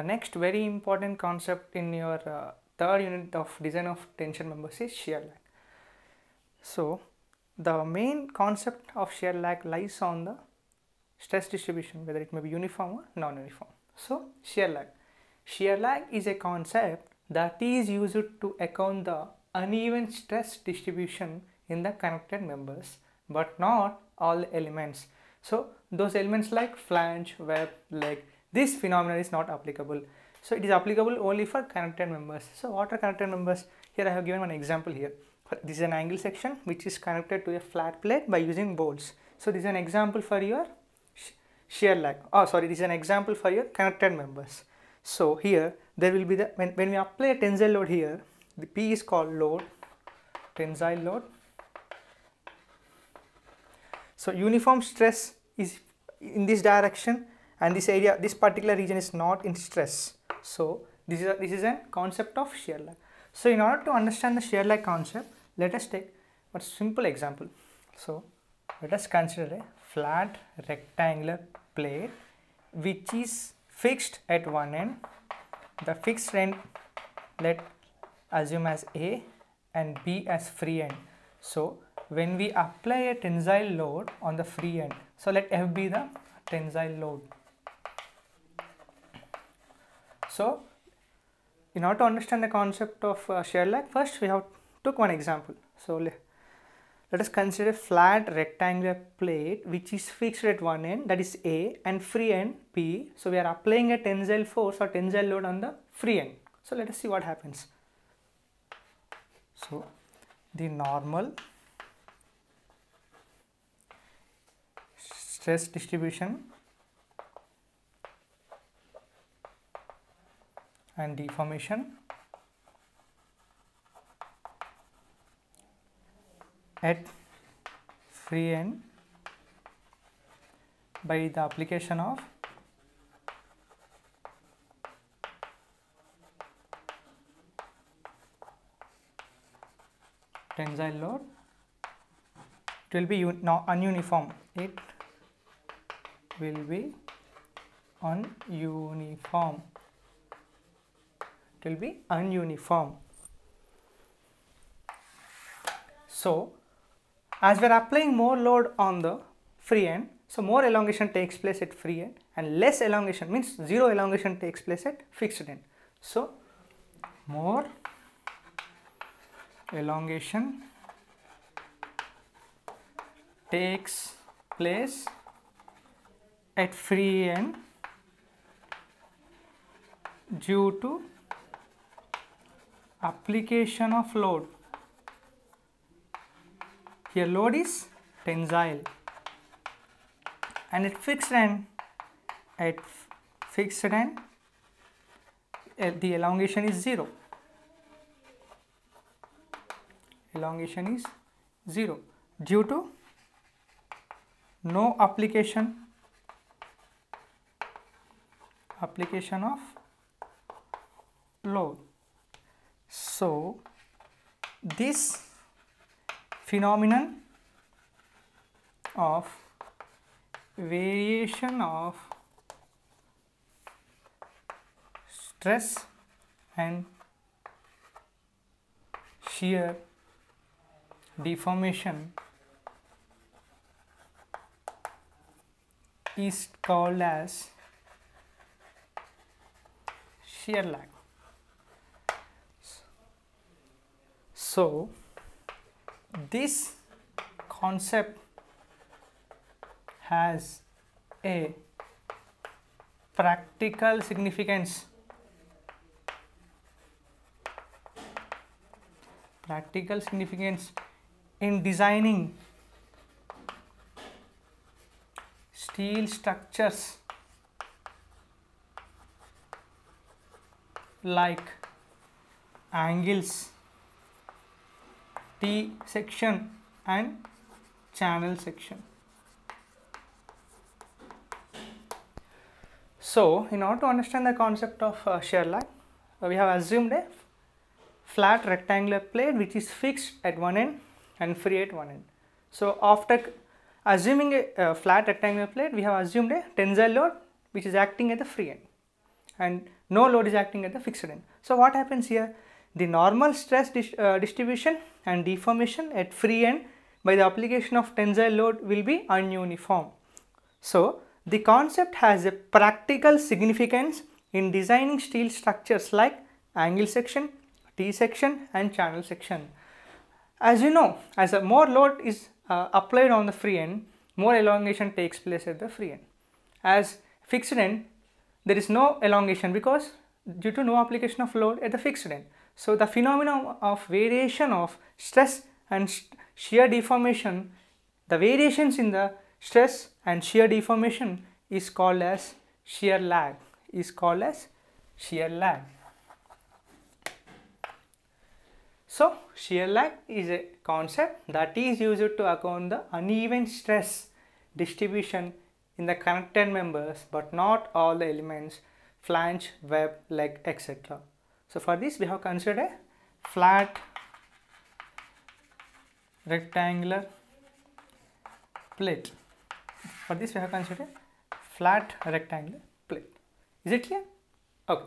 the next very important concept in your uh, third unit of design of tension members is shear lag. So, the main concept of shear lag lies on the stress distribution whether it may be uniform or non-uniform. So, shear lag. Shear lag is a concept that is used to account the uneven stress distribution in the connected members but not all elements. So, those elements like flange, web, leg, this phenomenon is not applicable. So, it is applicable only for connected members. So, what are connected members? Here I have given one example here. This is an angle section which is connected to a flat plate by using bolts. So, this is an example for your shear lag. Oh, sorry, this is an example for your connected members. So, here there will be the, when, when we apply a tensile load here, the P is called load, tensile load. So, uniform stress is in this direction and this area, this particular region is not in stress. So, this is a, this is a concept of shear lag. So, in order to understand the shear lag concept, let us take a simple example. So, let us consider a flat rectangular plate which is fixed at one end. The fixed end let assume as A and B as free end. So, when we apply a tensile load on the free end, so let F be the tensile load. So, in order to understand the concept of uh, shear lag, first we have took one example. So, le let us consider a flat rectangular plate which is fixed at one end that is A and free end P. So, we are applying a tensile force or tensile load on the free end. So, let us see what happens. So, the normal stress distribution and deformation. At free end by the application of tensile load. It will be no, ununiform. It will be ununiform it will be ununiform. So as we are applying more load on the free end so more elongation takes place at free end and less elongation means zero elongation takes place at fixed end. So more elongation takes place at free end due to application of load. Here load is tensile. And at fixed end at fixed end the elongation is 0 elongation is 0 due to no application application of load so this phenomenon of variation of stress and shear deformation is called as shear lag. So, this concept has a practical significance. Practical significance in designing steel structures like angles T section and channel section. So, in order to understand the concept of uh, shear lag, uh, we have assumed a flat rectangular plate which is fixed at one end and free at one end. So, after assuming a, a flat rectangular plate, we have assumed a tensile load which is acting at the free end and no load is acting at the fixed end. So what happens here? The normal stress dis uh, distribution and deformation at free end by the application of tensile load will be ununiform. So the concept has a practical significance in designing steel structures like angle section, T-section and channel section. As you know, as a more load is uh, applied on the free end, more elongation takes place at the free end. As fixed end, there is no elongation because due to no application of load at the fixed end. So the phenomenon of variation of stress and shear deformation, the variations in the stress and shear deformation is called as shear lag, is called as shear lag. So shear lag is a concept that is used to account the uneven stress distribution in the connected members but not all the elements flange, web, leg etc. So for this we have considered a flat rectangular plate. For this we have considered a flat rectangular plate. Is it clear? Okay.